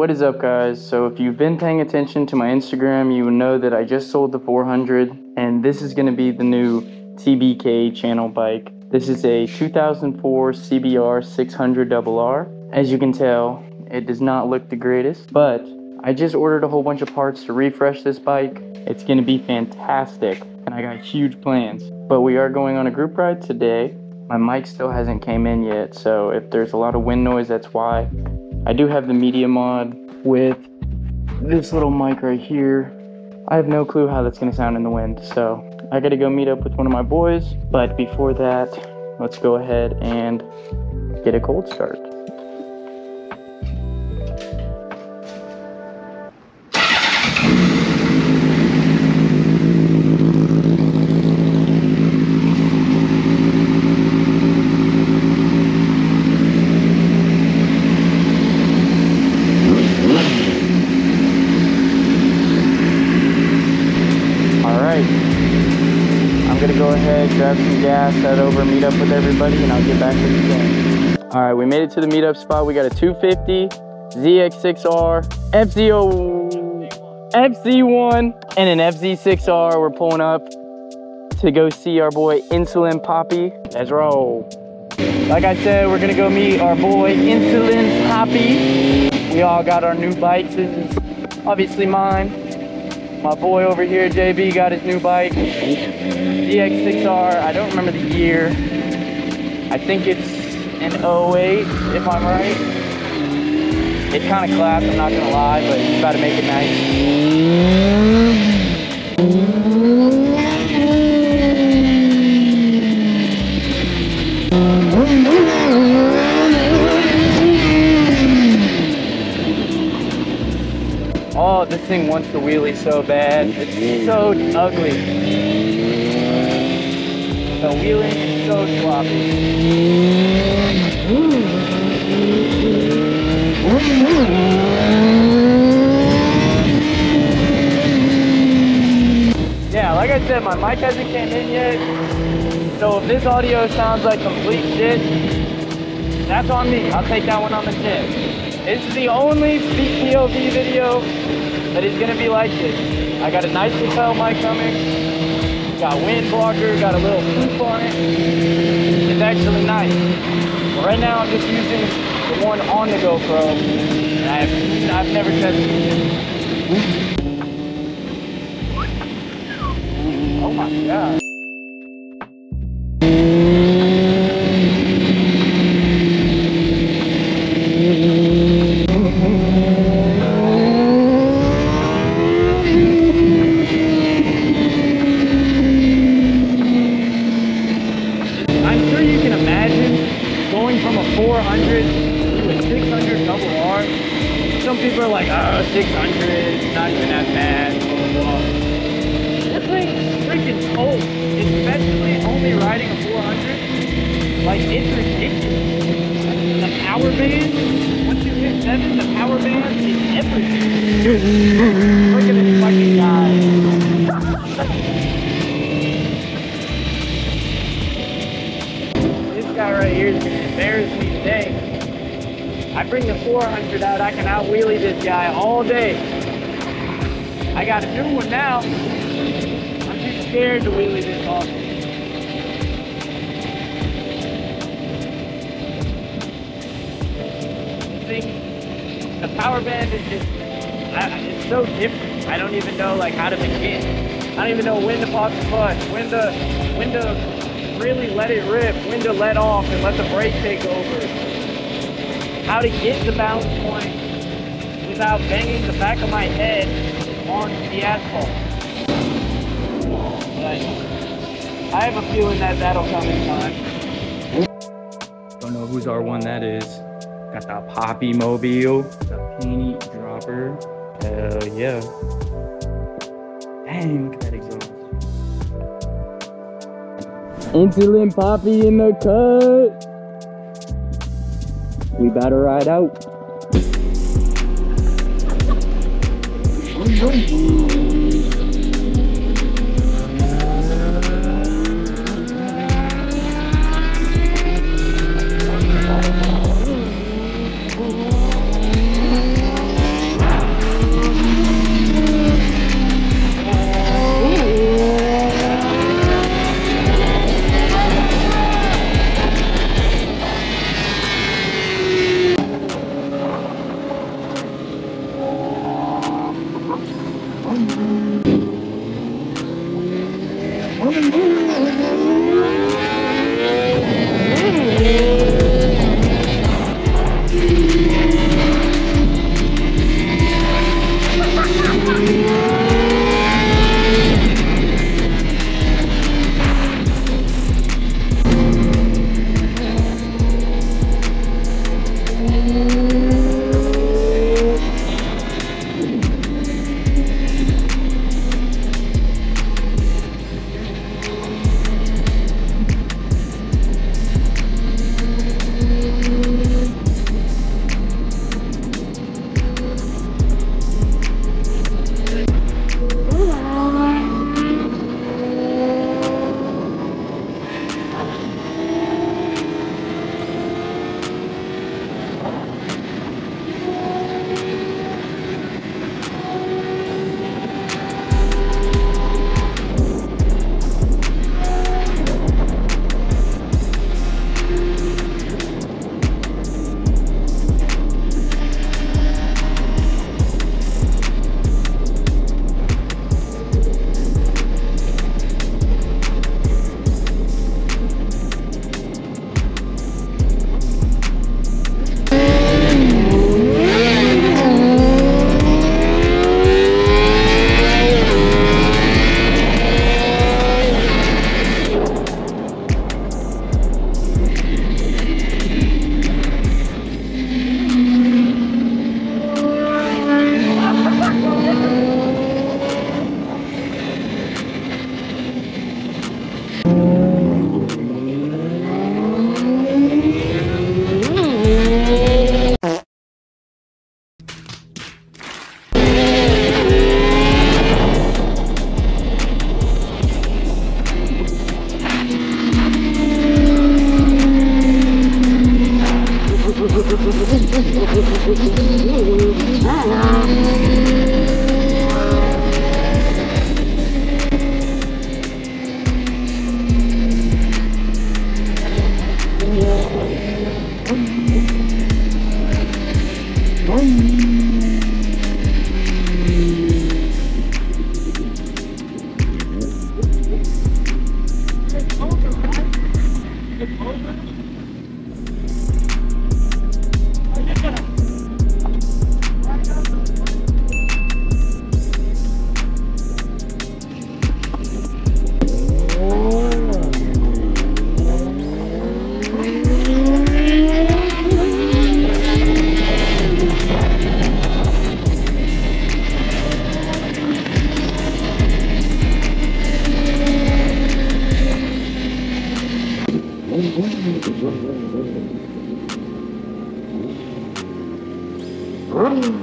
What is up, guys? So, if you've been paying attention to my Instagram, you know that I just sold the 400, and this is going to be the new TBK channel bike. This is a 2004 CBR 600RR. As you can tell, it does not look the greatest, but I just ordered a whole bunch of parts to refresh this bike. It's going to be fantastic, and I got huge plans. But we are going on a group ride today. My mic still hasn't came in yet, so if there's a lot of wind noise, that's why. I do have the media mod with this little mic right here. I have no clue how that's gonna sound in the wind, so I gotta go meet up with one of my boys. But before that, let's go ahead and get a cold start. Grab some gas, head over, meet up with everybody, and I'll get back with you then. All right, we made it to the meetup spot. We got a 250, ZX6R, FZO, FZ1, and an FZ6R. We're pulling up to go see our boy Insulin Papi. Let's roll. Like I said, we're gonna go meet our boy Insulin Papi. We all got our new bikes. This is obviously mine. My boy over here, JB, got his new bike, ZX6R. I don't remember the year. I think it's an 08, if I'm right. It's kind of class, I'm not gonna lie, but he's about to make it nice. Thing wants to wheelie so bad. It's so ugly. The wheeling is so sloppy. Yeah, like I said, my mic hasn't came in yet. So if this audio sounds like complete shit, that's on me. I'll take that one on the chin. Is the only POV video that is gonna be like this. I got a nice lapel mic coming. Got wind blocker, got a little poop on it. It's actually nice. But right now I'm just using the one on the GoPro. And I've, I've never tested it. Oh my god. I'm sure you can imagine going from a 400 to a 600 double R. Some people are like, ah, oh, 600, not even that bad, blah, blah. This thing's freaking old, especially only riding a 400. Like, it's ridiculous. The power band, once you hit 7, the power band is everything. Look at this fucking guy. This guy right here is embarrass me today. I bring the 400 out, I can out wheelie this guy all day. I got a new one now. I'm too scared to wheelie this. This thing, the power band is just, it's so different. I don't even know like how to begin. I don't even know when to pop the clutch, when to, when to really let it rip, when to let off and let the brake take over. How to get the balance point without banging the back of my head on the asphalt. But I have a feeling that that'll come in time. Don't know whose R1 that is. Got the Papi Mobile, the Peony Dropper. Hell yeah. Dang, that exhaust. Insulin Papi in the cut. We better ride out. Mm-hmm.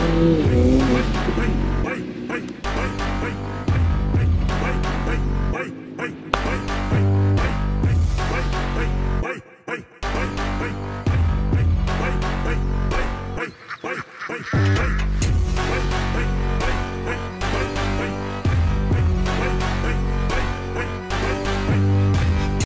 Ooh.